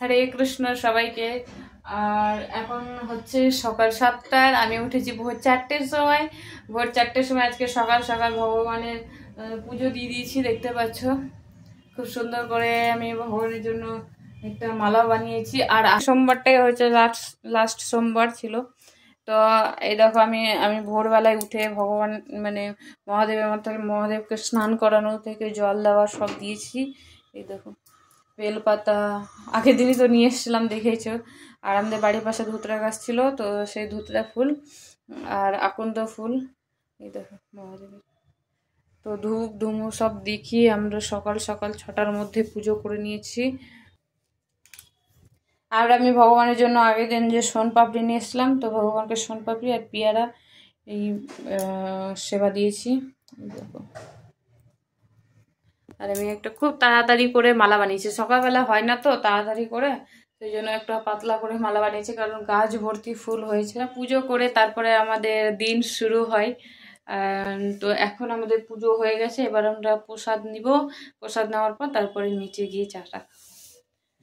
হরে কৃষ্ণ সবাইকে। আর এখন হচ্ছে সকাল সাতটার, আমি উঠেছি ভোর চারটের সময়। ভোর চারটের সময় আজকে সকাল সকাল ভগবানের পুজো দিয়ে দিয়েছি, দেখতে পাচ্ছ। খুব সুন্দর করে আমি ভগবানের জন্য একটা মালা বানিয়েছি। আর সোমবারটাই হচ্ছে লাস্ট লাস্ট সোমবার ছিল। তো এই দেখো আমি আমি ভোরবেলায় উঠে ভগবান মানে মহাদেবের মাথায় মহাদেবকে স্নান করানো থেকে জল দেওয়া সব দিয়েছি। এই দেখো। বেলপাতা, আগের দিনই তো নিয়ে এসেছিলাম দেখেছ আর আমাদের বাড়ির পাশে ধুতরা গাছ ছিল, তো সেই ধুতরা ফুল আর আকন্দ ফুল, এই দেখো তো ধূপ, ধুমু সব দেখিয়ে আমরা সকাল সকাল ছটার মধ্যে পুজো করে নিয়েছি। আর আমি ভগবানের জন্য আগের দিন যে সোন পাপড়ি নিয়ে এসলাম তো ভগবানকে সোন পাপড়ি আর পিয়ারা, এই সেবা দিয়েছি। দেখো। আর আমি একটা খুব তাড়াতাড়ি করে মালা বানিয়েছি। সকালবেলা হয় না তো, তাড়াতাড়ি করে। সেই জন্য একটা পাতলা করে মালা বানিয়েছি, কারণ গাছ ভর্তি ফুল হয়েছে। পুজো করে তারপরে আমাদের দিন শুরু হয়। তো এখন আমাদের পুজো হয়ে গেছে। এবার আমরা প্রসাদ নিব। প্রসাদ নেওয়ার পর তারপরে নিচে গিয়ে চাটা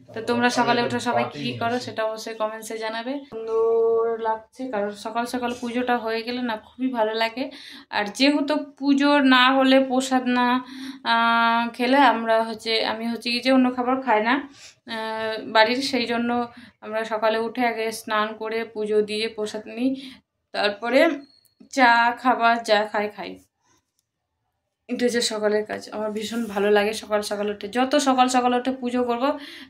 তো তোমরা সকালে উঠে সবাই কি কি করো সেটা অবশ্যই কমেন্টসে জানাবে। সুন্দর লাগছে কারণ সকাল সকাল পুজোটা হয়ে গেলে না খুবই ভালো লাগে। আর যেহেতু পুজো না হলে প্রসাদ না খেলে আমরা হচ্ছে আমি হচ্ছে কি যে অন্য খাবার খাই না বাড়ির সেই জন্য আমরা সকালে উঠে আগে স্নান করে পুজো দিয়ে প্রসাদ নিই। তারপরে চা খাবার যা খাই খাই। এটা হচ্ছে সকালের কাজ। আমার ভীষণ ভালো লাগে সকাল সকাল উঠে। যত সকাল সকাল উঠে পুজো করব,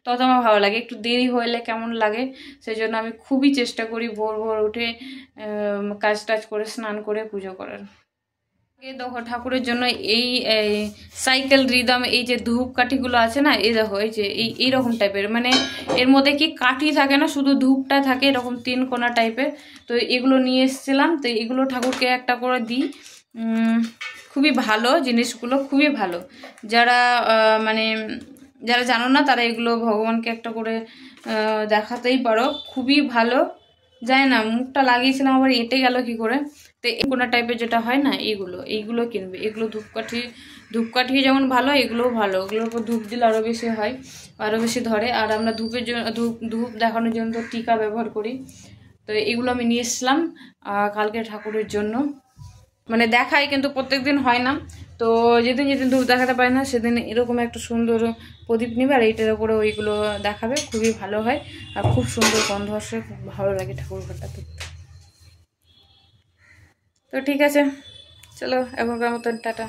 তত আমার ভালো লাগে। একটু দেরি হলে কেমন লাগে সেই জন্য আমি খুবই চেষ্টা করি ভোর ভোর উঠে কাজ টাজ করে, স্নান করে পুজো করার। আগে দেখো, ঠাকুরের জন্য এই সাইকেল রিদম এই যে ধূপ কাঠিগুলো আছে না, এই দেখো, এই যে, এই এইরকম টাইপের মানে এর মধ্যে কি কাঠি থাকে না, শুধু ধূপটা থাকে, এরকম তিন কোনা টাইপের তো এগুলো নিয়ে এসেছিলাম, তো এগুলো ঠাকুরকে একটা করে দিই। খুবই ভালো জিনিসগুলো, খুবই ভালো। যারা মানে যারা জানো না, তারা এগুলো ভগবানকে একটা করে দেখাতেই পারো। খুবই ভালো। যায় না, মুখটা লাগিয়েছিলাম, আবার এটে গেল কি করে। তো কোনো টাইপের যেটা হয় না, এইগুলো এইগুলো কিনবে। এগুলো ধূপকাঠি ধূপকাঠি যেমন ভালো, এগুলোও ভালো। ওগুলোর উপর ধূপ দিলে আরও বেশি হয় আরও বেশি ধরে। আর আমরা ধূপের জন্য ধূপ ধূপ দেখানোর জন্য তো টিকা ব্যবহার করি। তো এগুলো আমি নিয়ে এসলাম কালকে ঠাকুরের জন্য। মানে দেখাই কিন্তু প্রত্যেক দিন হয় না। তো যেদিন যেদিন ধূপ দেখাতে পারে না, সেদিন এরকম একটা সুন্দর প্রদীপ নিবে আর এইটার উপরে ওইগুলো দেখাবে। খুবই ভালো হয় আর খুব সুন্দর গন্ধ আসে, খুব ভালো লাগে ঠাকুর ঘরটা তো ঠিক আছে, চলো এখনকার মতন টাটা।